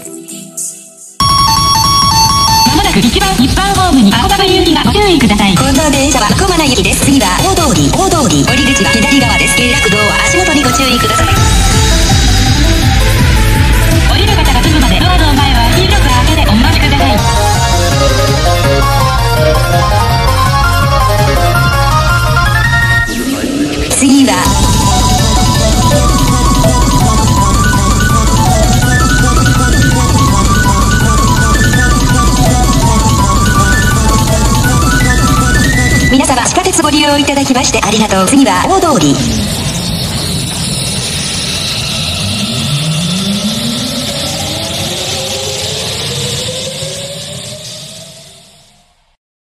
まもなく一番一般ホームに赤羽行きがご注意ください。この電車は小花行きです。次は大通り、大通り、降り口は左側です。経絡道は足元にご注意ください。様地下鉄ご利用いただきましてありがとう。次は大通り。